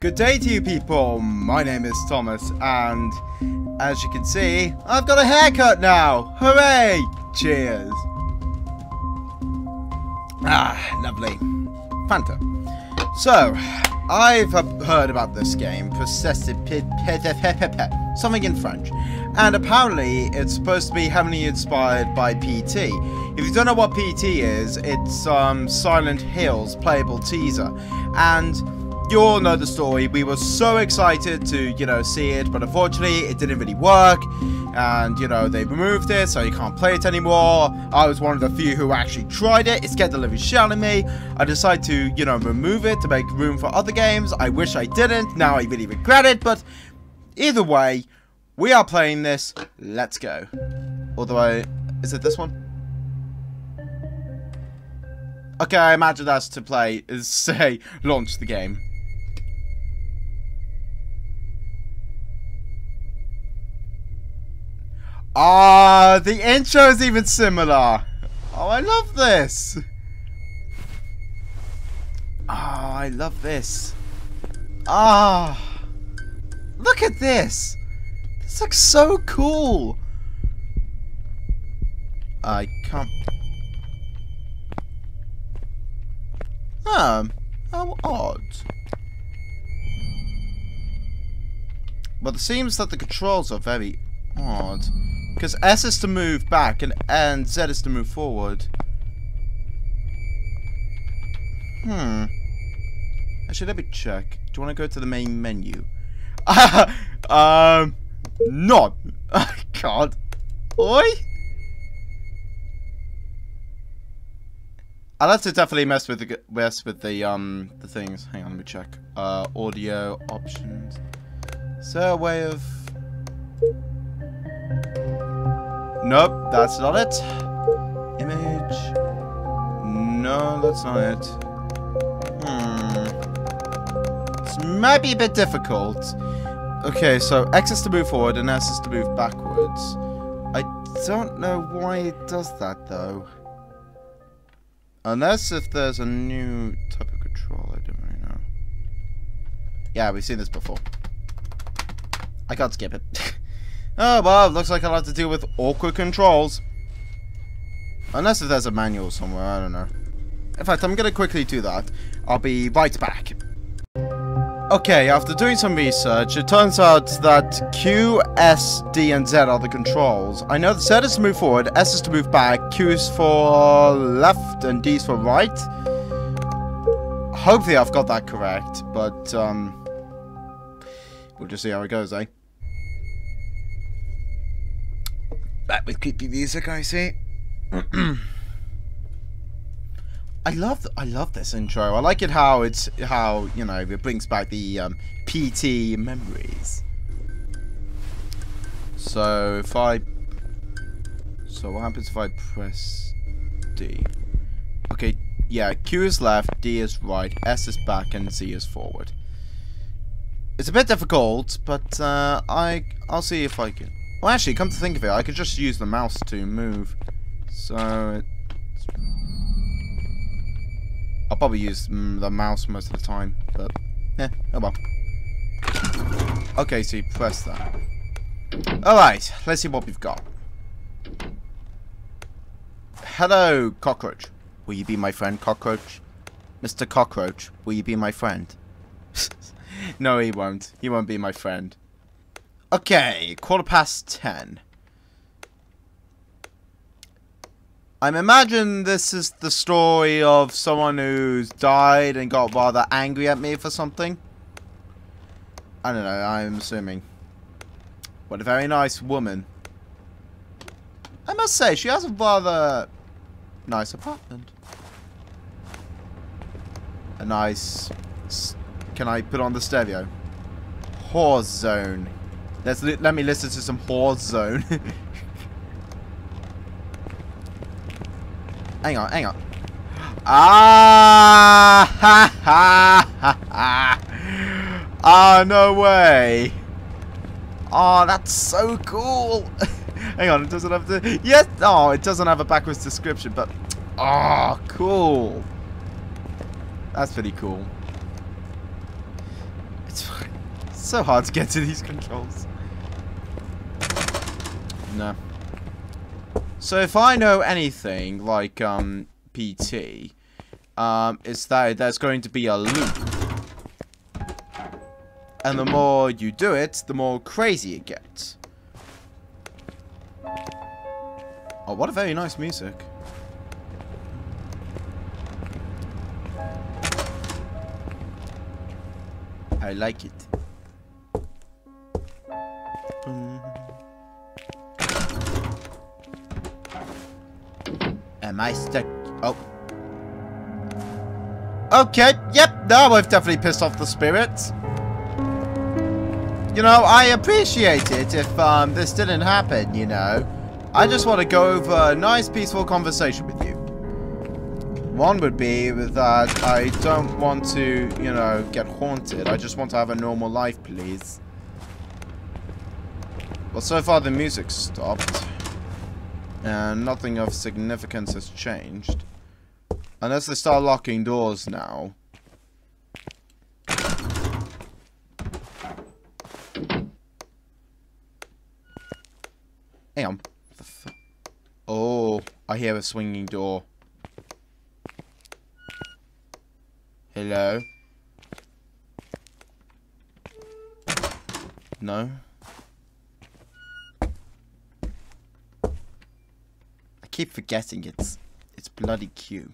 Good day to you people, my name is Thomas and as you can see, I've got a haircut now! Hooray! Cheers! Ah, lovely. Fanta. So, I've heard about this game, something in French, and apparently it's supposed to be heavily inspired by PT. If you don't know what PT is, it's um, Silent Hill's playable teaser, and you all know the story. We were so excited to, you know, see it, but unfortunately it didn't really work. And, you know, they removed it, so you can't play it anymore. I was one of the few who actually tried it. It scared the living shit out of me. I decided to, you know, remove it to make room for other games. I wish I didn't. Now I really regret it, but either way, we are playing this. Let's go. Although, i is it this one? Okay, I imagine that's to play, is say, launch the game. Ah, the intro is even similar. Oh, I love this. Ah, oh, I love this. Ah, look at this. This looks so cool. I can't. Um, how odd. But it seems that the controls are very odd. Because S is to move back and, and Z is to move forward. Hmm. Actually, let me check. Do you want to go to the main menu? um, not. I can't. Oi? I'll have to definitely mess with the mess with the um the things. Hang on, let me check. Uh, audio options. Is there a way of Nope, that's not it. Image. No, that's not it. Hmm. This might be a bit difficult. Okay, so X is to move forward and S is to move backwards. I don't know why it does that, though. Unless if there's a new type of control, I don't really know. Yeah, we've seen this before. I can't skip it. Oh, well, looks like I'll have to deal with awkward controls. Unless if there's a manual somewhere, I don't know. In fact, I'm to quickly do that. I'll be right back. Okay, after doing some research, it turns out that Q, S, D, and Z are the controls. I know that Z is to move forward, S is to move back, Q is for left, and D is for right. Hopefully I've got that correct, but, um... We'll just see how it goes, eh? Back with creepy music, I see. I love I love this intro. I like it how it's how you know it brings back the um, PT memories. So if I so what happens if I press D? Okay, yeah, Q is left, D is right, S is back, and Z is forward. It's a bit difficult, but uh, I I'll see if I can. Well, actually, come to think of it, I could just use the mouse to move. So, I'll probably use the mouse most of the time, but, yeah, oh well. Okay, so you press that. Alright, let's see what we've got. Hello, cockroach. Will you be my friend, cockroach? Mr. Cockroach, will you be my friend? no, he won't. He won't be my friend. Okay, quarter past ten. I imagine this is the story of someone who's died and got rather angry at me for something. I don't know, I'm assuming. What a very nice woman. I must say, she has a rather nice apartment. A nice... Can I put on the stereo? Horse zone. Let's let me listen to some horse zone. hang on, hang on. Ah ha ha ha ha. Ah, no way. Oh, that's so cool. Hang on, it doesn't have to... Yes! Oh, it doesn't have a backwards description, but... Oh, cool. That's pretty cool. It's so hard to get to these controls. No. So if I know anything, like, um, PT, um, is that there's going to be a loop. And the more you do it, the more crazy it gets. Oh, what a very nice music. I like it. Am I stuck? Oh. Okay, yep, now I've definitely pissed off the spirits. You know, I appreciate it if um, this didn't happen, you know. I just want to go over a nice, peaceful conversation with you. One would be that I don't want to, you know, get haunted. I just want to have a normal life, please. Well, so far the music stopped. And nothing of significance has changed. Unless they start locking doors now. On. Oh, I hear a swinging door. Hello? No? Keep forgetting it's it's bloody Q.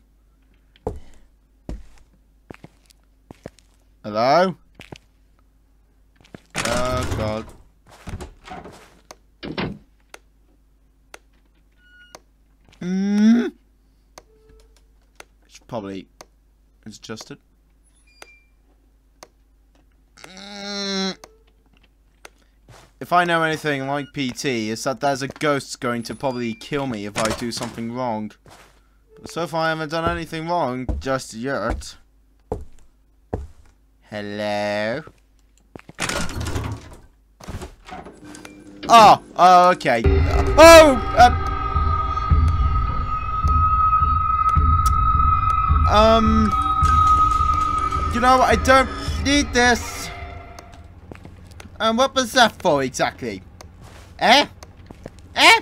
Hello? Oh god. Hmm. Should probably adjust it. Mm. If I know anything like PT, it's that there's a ghost going to probably kill me if I do something wrong. But so far I haven't done anything wrong just yet. Hello? Oh, oh okay. Oh! Uh, Um, you know, I don't need this. And what was that for exactly? Eh? Eh?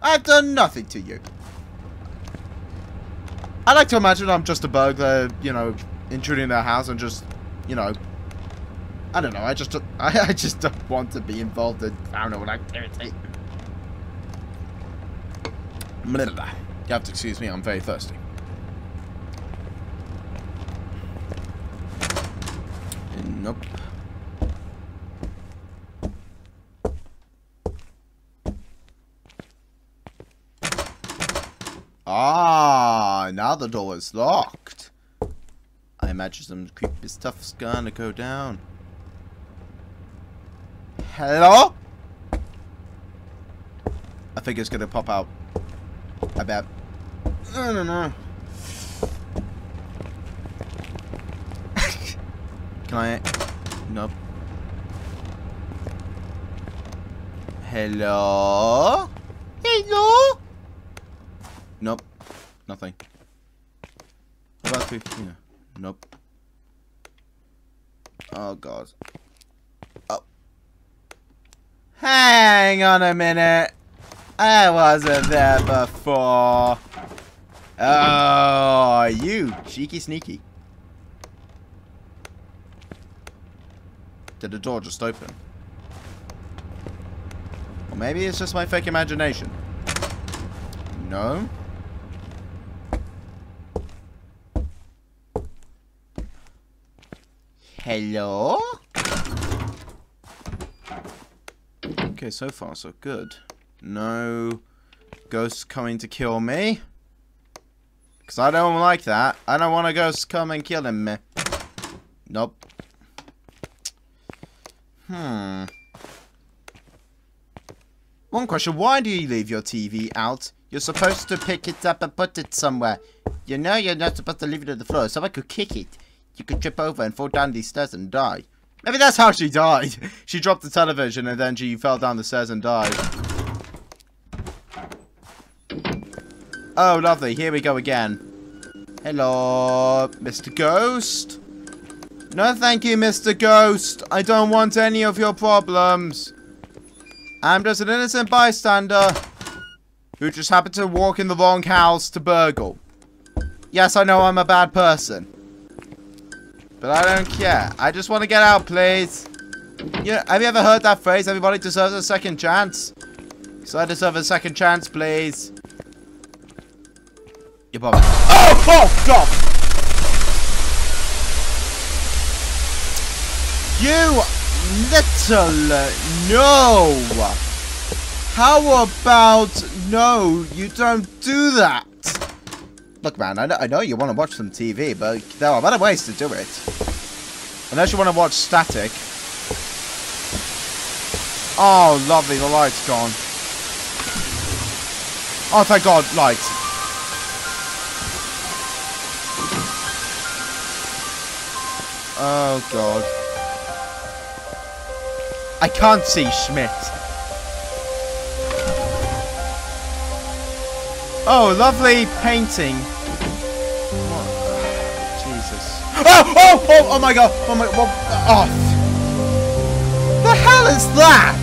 I've done nothing to you. I like to imagine I'm just a burglar, you know, intruding their house and just, you know, I don't know, I just, I, I just don't want to be involved in I don't know what activity. You have to excuse me, I'm very thirsty. Nope. Ah, now the door is locked. I imagine some creepy stuff's gonna go down. Hello? I think it's gonna pop out. I bet. I don't know. Can I? Nope. Hello? Hello? Nothing. What about 15? Nope. Oh god. Oh. Hang on a minute. I wasn't there before. Oh, you cheeky sneaky. Did the door just open? Or maybe it's just my fake imagination. No? Hello? Okay, so far so good. No ghosts coming to kill me. Because I don't like that. I don't want a ghost coming killing me. Nope. Hmm. One question, why do you leave your TV out? You're supposed to pick it up and put it somewhere. You know you're not supposed to leave it on the floor. so I could kick it. You could trip over and fall down these stairs and die. Maybe that's how she died. She dropped the television and then she fell down the stairs and died. Oh, lovely. Here we go again. Hello, Mr. Ghost. No, thank you, Mr. Ghost. I don't want any of your problems. I'm just an innocent bystander who just happened to walk in the wrong house to burgle. Yes, I know I'm a bad person. But I don't care. I just want to get out, please. Yeah, have you ever heard that phrase? Everybody deserves a second chance. So I deserve a second chance, please. You're probably. Oh, oh, God! You little no. How about no? You don't do that. Look, man, I know, I know you want to watch some TV, but there are better ways to do it. Unless you want to watch static. Oh, lovely, the light's gone. Oh, thank God, light. Oh, God. I can't see Schmidt. Oh, lovely painting. Jesus. Oh, oh, oh, oh my god. Oh my, god! oh. The hell is that?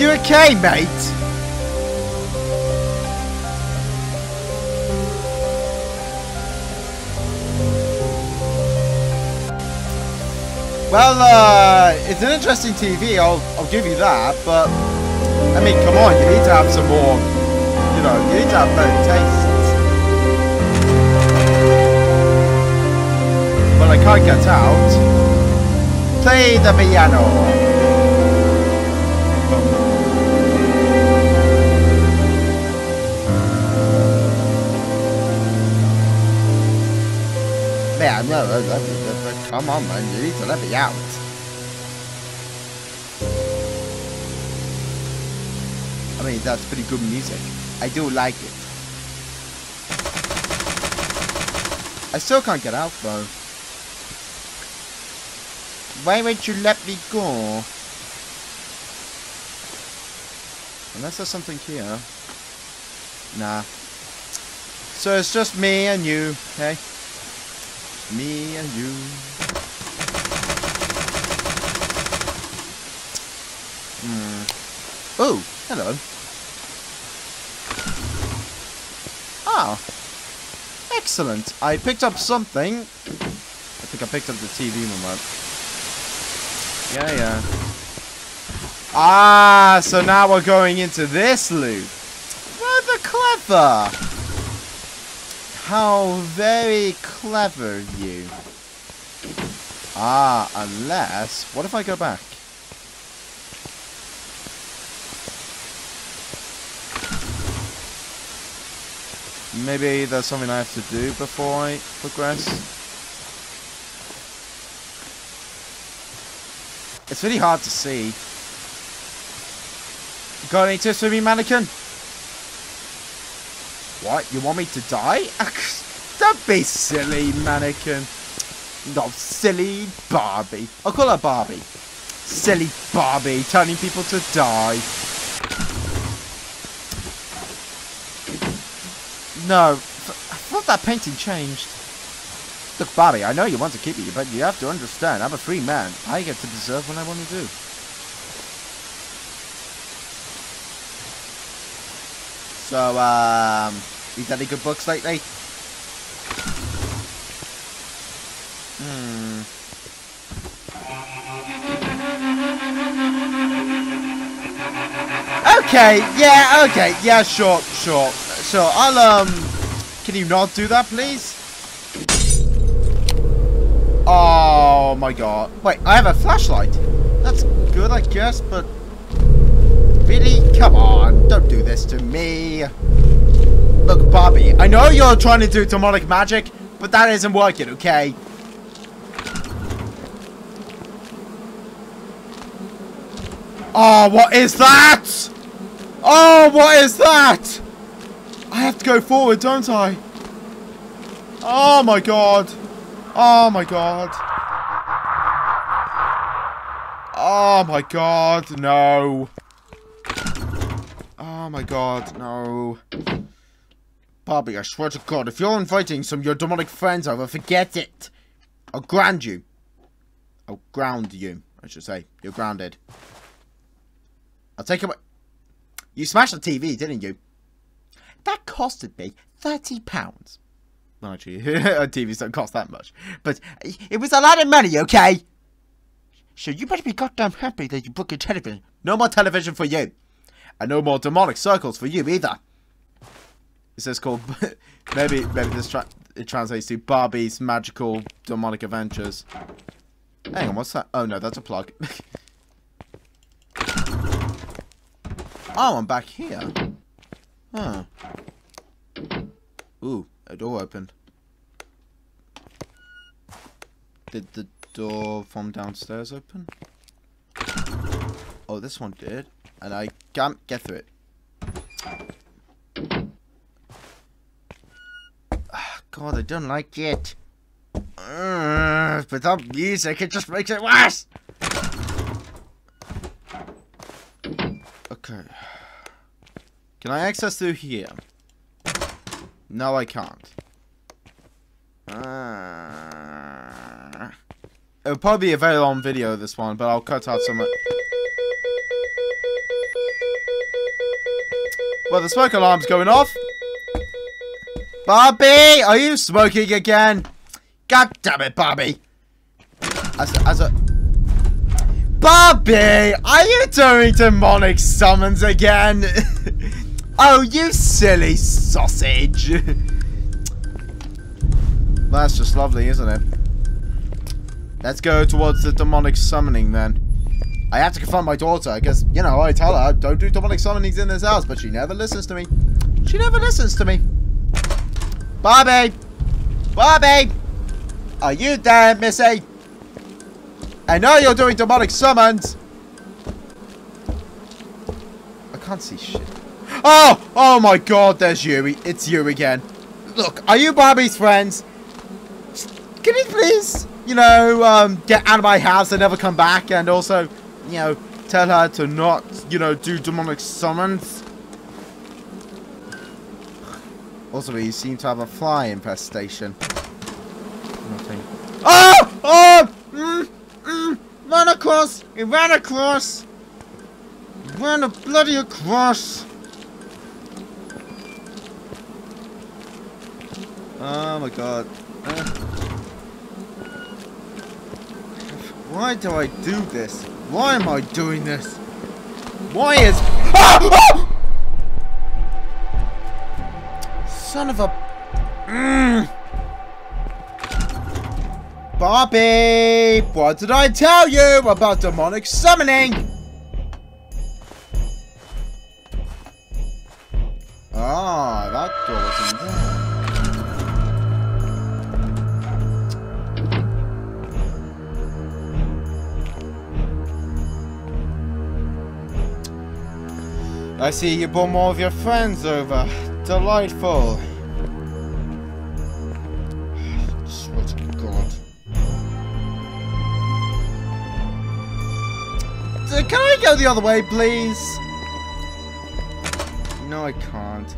You okay, mate? Well, uh, it's an interesting TV, I'll, I'll give you that, but, I mean, come on, you need to have some more you need to have better taste. But I can't get out. Play the piano. Man, no, come on, man, you need to let me out. I mean, that's pretty good music. I do like it. I still can't get out though. Why won't you let me go? Unless there's something here. Nah. So it's just me and you, okay? Me and you. Hmm. Oh, hello. Ah. Excellent. I picked up something. I think I picked up the TV remote. Yeah, yeah. Ah, so now we're going into this loop. Rather clever. How very clever you. Ah, unless... What if I go back? Maybe there's something I have to do before I progress. It's really hard to see. Got any tips for me, mannequin? What? You want me to die? Don't be silly, mannequin. No, silly Barbie. I'll call her Barbie. Silly Barbie, telling people to die. No, I thought that painting changed. Look, Bobby, I know you want to keep it, but you have to understand, I'm a free man. I get to deserve what I want to do. So, um, read any good books lately? Hmm. Okay, yeah, okay, yeah, sure, sure. So, I'll, um... Can you not do that, please? Oh, my God. Wait, I have a flashlight. That's good, I guess, but... Really? Come on, don't do this to me. Look, Bobby, I know you're trying to do demonic magic, but that isn't working, okay? Oh, what is that? Oh, what is that? I have to go forward, don't I? Oh my god. Oh my god. Oh my god, no. Oh my god, no. Bobby, I swear to god, if you're inviting some of your demonic friends over, forget it. I'll ground you. I'll ground you, I should say. You're grounded. I'll take away... You smashed the TV, didn't you? That costed me £30. Well, actually, TVs don't cost that much. But it was a lot of money, okay? So you better be goddamn happy that you broke your television. No more television for you. And no more demonic circles for you either. It says called... maybe maybe this tra it translates to Barbie's Magical Demonic Adventures. Hang on, what's that? Oh no, that's a plug. oh, I'm back here. Huh. Ooh, a door opened. Did the door from downstairs open? Oh, this one did. And I can't get through it. Ah, God, I don't like it. Uh, but that music, it just makes it worse. Okay. Can I access through here? No, I can't. Uh, it'll probably be a very long video, this one, but I'll cut out some... Well, the smoke alarm's going off. Bobby, are you smoking again? God damn it, Bobby. As a, as a... Bobby, are you doing demonic summons again? oh, you silly sausage. That's just lovely, isn't it? Let's go towards the demonic summoning then. I have to confront my daughter because, you know, I tell her don't do demonic summonings in this house, but she never listens to me. She never listens to me. Bobby! Bobby! Are you there, Missy? I know you're doing demonic summons. I can't see shit. Oh! Oh my god, there's you. It's you again. Look, are you Bobby's friends? Can you please, you know, um, get out of my house and never come back? And also, you know, tell her to not, you know, do demonic summons. Also, you seem to have a fly infestation. Nothing. Oh! Oh! Mm, mm, run across! He ran across! He ran a bloody across! Oh my god. Uh, why do I do this? Why am I doing this? Why is... Ah! Son of a... Mm. Bobby! What did I tell you about demonic summoning? I see you brought more of your friends over. Delightful. Uh, can I go the other way, please? No, I can't.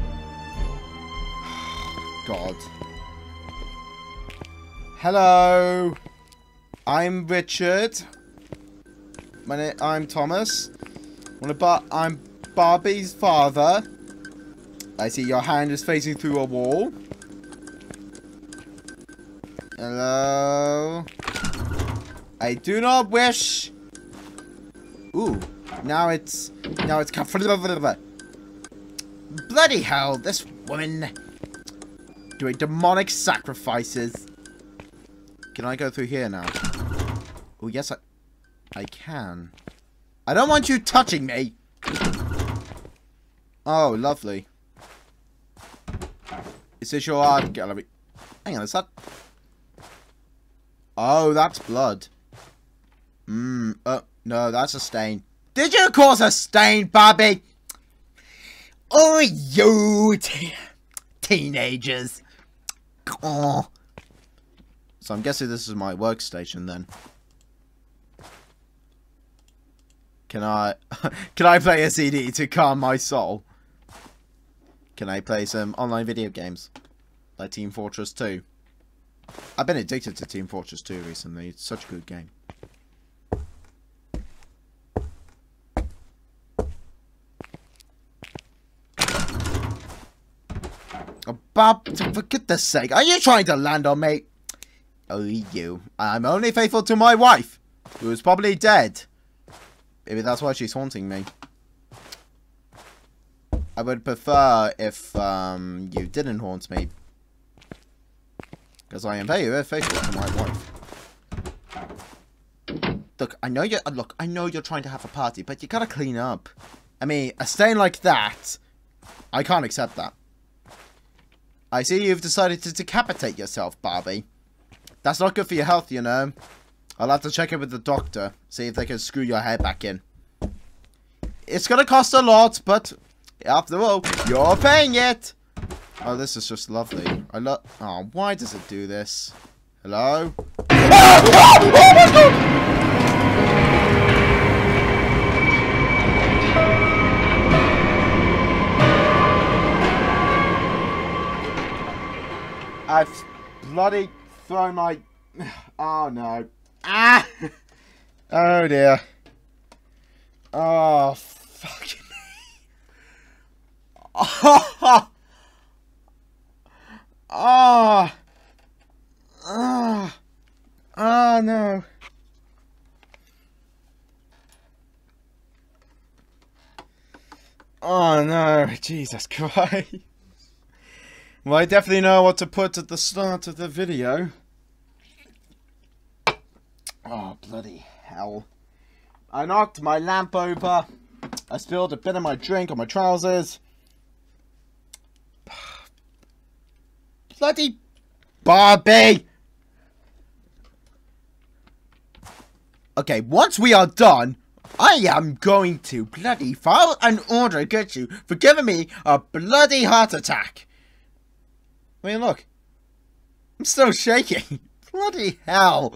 God. Hello. I'm Richard. My name, I'm Thomas. Wanna but I'm Barbie's father. I see your hand is facing through a wall. Hello. I do not wish Ooh, now it's now it's bloody hell! This woman doing demonic sacrifices. Can I go through here now? Oh yes, I I can. I don't want you touching me. Oh, lovely. Is this your art gallery? Hang on, is that? Oh, that's blood. Mmm. Uh, no, that's a stain. Did you cause a stain, Bobby? Oh, you teenagers. Oh. So I'm guessing this is my workstation then. Can I can I play a CD to calm my soul? Can I play some online video games? Like Team Fortress 2? I've been addicted to Team Fortress 2 recently. It's such a good game. Bob, for goodness sake, are you trying to land on me? Oh, you. I'm only faithful to my wife, who is probably dead. Maybe that's why she's haunting me. I would prefer if um, you didn't haunt me. Because I am very, very faithful to my wife. Look, I know you look, I know you're trying to have a party, but you gotta clean up. I mean, a stain like that, I can't accept that. I see you've decided to decapitate yourself, Barbie. That's not good for your health, you know. I'll have to check it with the doctor, see if they can screw your hair back in. It's gonna cost a lot, but after all, you're paying it. Oh, this is just lovely. I love. Oh, why does it do this? Hello? oh my god! I've bloody thrown my. Oh no. Ah! Oh dear. Oh, fucking. Oh! Oh! Oh no. Oh no, Jesus Christ. Well, I definitely know what to put at the start of the video. Oh, bloody hell. I knocked my lamp over. I spilled a bit of my drink on my trousers. Bloody Barbie! Okay, once we are done, I am going to bloody file an order against you for giving me a bloody heart attack. I mean, look. I'm still shaking. Bloody hell.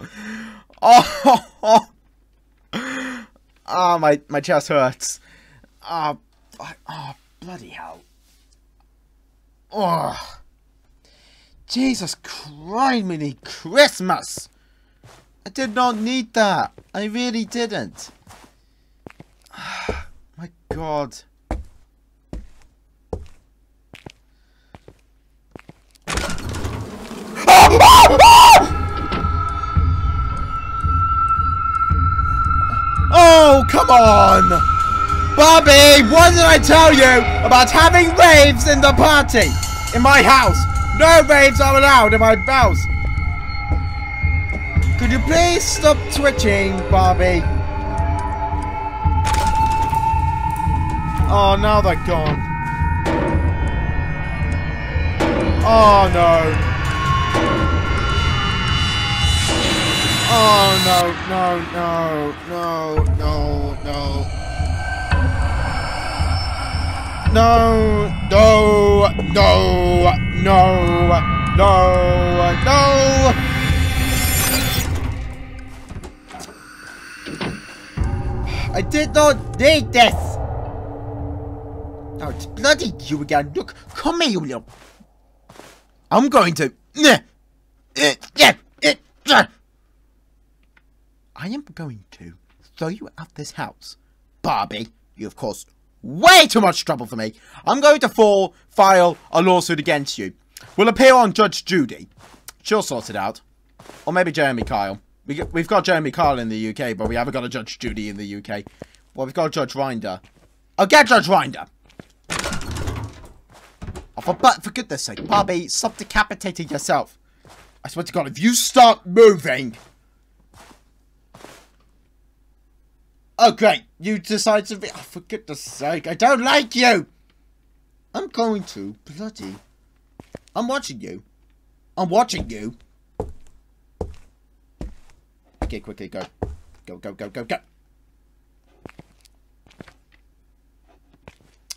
Oh, oh, oh my, my chest hurts. Oh, oh, bloody hell. Oh. Jesus Christ, Christmas. I did not need that. I really didn't. my God. Oh, come on! Bobby, what did I tell you about having raves in the party? In my house. No raves are allowed in my house. Could you please stop twitching, Barbie? Oh, now they're gone. Oh, no. Oh no, no, no, no, no, no. No, no, no, no, no, no. I did not need this. Oh, it's bloody you again. Look, come here, you little. I'm going to. I am going to throw you out of this house. Barbie, you have caused way too much trouble for me. I'm going to fall, file a lawsuit against you. We'll appear on Judge Judy. She'll sort it out. Or maybe Jeremy Kyle. We, we've got Jeremy Kyle in the UK, but we haven't got a Judge Judy in the UK. Well, we've got Judge Rinder. I'll oh, get Judge Rinder. Oh, for, but for goodness sake, Barbie, stop decapitating yourself. I swear to God, if you start moving... Oh, great. You decide to be... Oh, for goodness sake, I don't like you! I'm going to bloody... I'm watching you. I'm watching you. Okay, quickly, go. Go, go, go, go, go.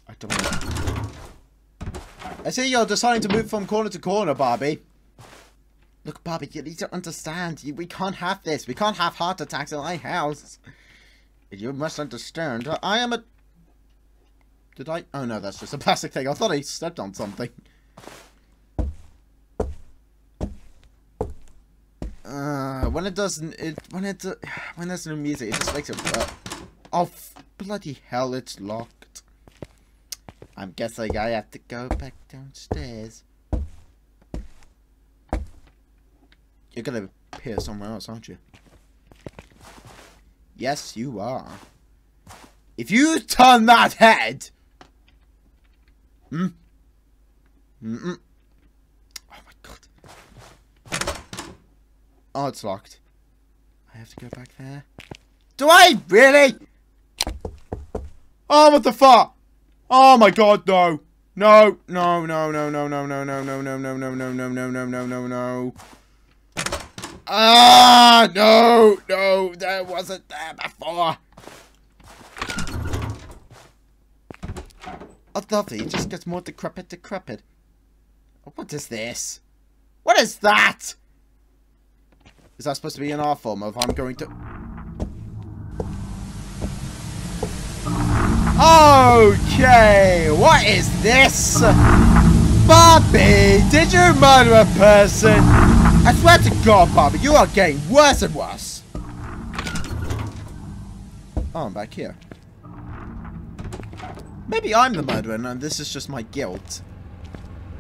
I don't. I see you're deciding to move from corner to corner, Barbie. Look, Barbie, you need to understand. We can't have this. We can't have heart attacks in my house. You must understand, I am a... Did I? Oh no, that's just a plastic thing. I thought I stepped on something. Uh, when it doesn't, it when it uh, when there's no music, it just makes it. Uh, oh bloody hell! It's locked. I'm guessing I have to go back downstairs. You're gonna appear somewhere else, aren't you? Yes, you are. If you turn that head... Hmm? Mm -mm. Oh my god. Oh, it's locked. I have to go back there. Do I really? Oh, what the fuck? Oh my god, no. No, no, no, no, no, no, no, no, no, no, no, no, no, no, no, no, no, no, no. Ah, no, no, that wasn't there before. Oh, lovely, it just gets more decrepit, decrepit. What is this? What is that? Is that supposed to be an R form of I'm going to... Okay, what is this? Bobby, did you murder a person? I swear to God, Bobby, you are getting worse and worse. Oh, I'm back here. Maybe I'm the murderer and this is just my guilt.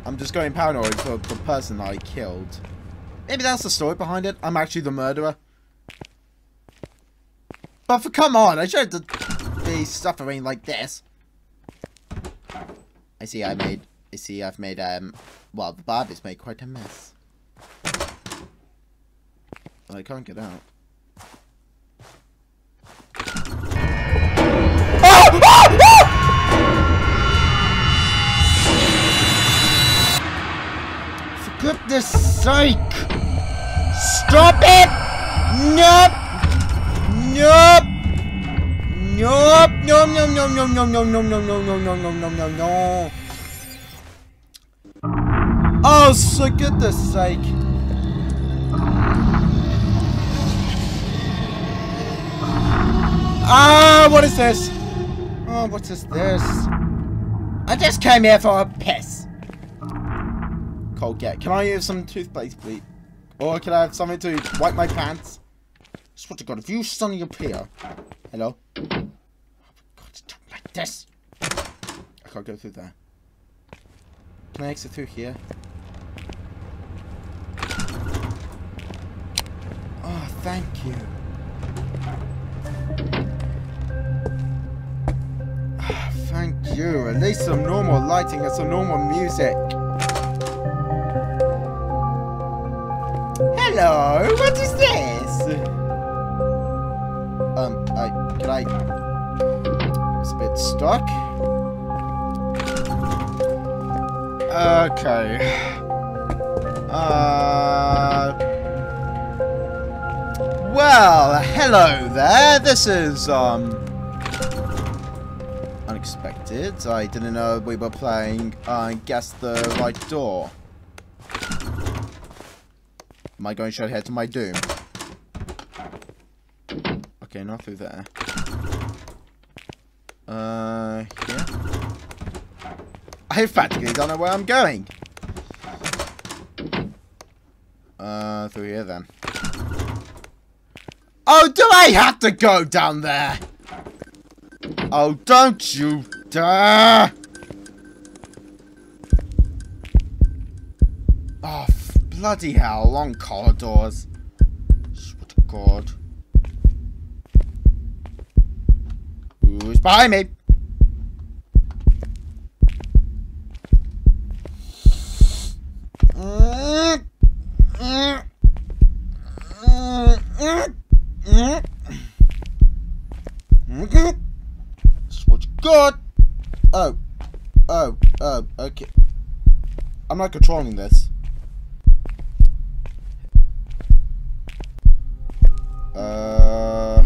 I'm just going paranoid for the person I killed. Maybe that's the story behind it. I'm actually the murderer. But for come on, I shouldn't be suffering like this. I see I made I see I've made um well the Barbie's made quite a mess. I can't get out. For goodness sake! Stop it! Nope! Nope! Nope! No, no, no, no, no, no, no, no, no, no, no, no, no, no, no. Oh, for goodness sake. Ah, what is this? Oh, what is this? I just came here for a piss. Colgate. Can I use some toothpaste, please? Or can I have something to wipe my pants? Swear to God, if you suddenly appear... Hello? Oh, God, stop like this. I can't go through there. Can I exit through here? Oh, thank you. You. At least some normal lighting and some normal music. Hello, what is this? Um, I, can I... It's a bit stuck. Okay. Uh... Well, hello there. This is, um unexpected. I didn't know we were playing I uh, Guess the Right Door. Am I going straight ahead to my doom? Okay, not through there. Uh, here? I practically don't know where I'm going. Uh, through here then. Oh, do I have to go down there? Oh, don't you dare! Oh, bloody hell, long corridors. Swear God. Who's behind me? Mm -hmm. Good! Oh. Oh. Oh. Okay. I'm not controlling this. Uh...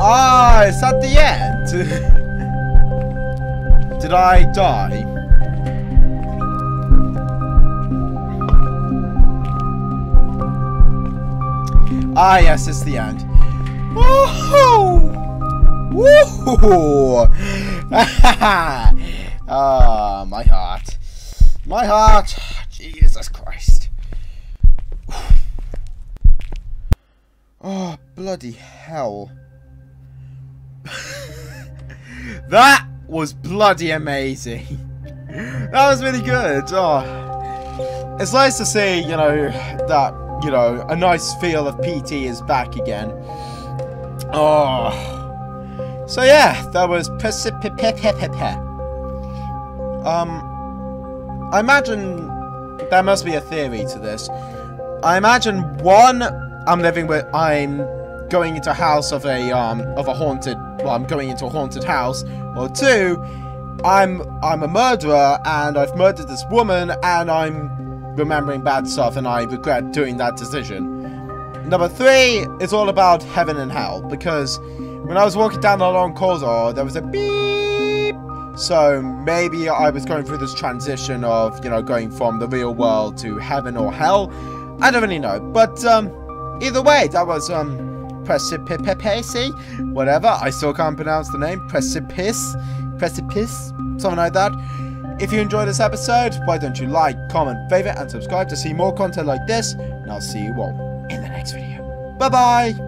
Ah, it's at the end. Did I die? Ah, yes, it's the end. Woohoo! Woohoo! ah, my heart. My heart. Jesus Christ. Oh, bloody hell. that was bloody amazing. that was really good. Oh. It's nice to see, you know, that you know, a nice feel of PT is back again. Oh. So yeah, that was Um, I imagine there must be a theory to this. I imagine one, I'm living with, I'm going into a house of a um of a haunted. Well, I'm going into a haunted house. Or two, I'm I'm a murderer and I've murdered this woman and I'm remembering bad stuff and I regret doing that decision. Number three is all about heaven and hell because when I was walking down the long corridor, there was a beep. So maybe I was going through this transition of, you know, going from the real world to heaven or hell. I don't really know. But um, either way, that was um, precipice, whatever. I still can't pronounce the name. Precipice, precipice, something like that. If you enjoyed this episode, why don't you like, comment, favorite, and subscribe to see more content like this, and I'll see you all in the next video. Bye-bye!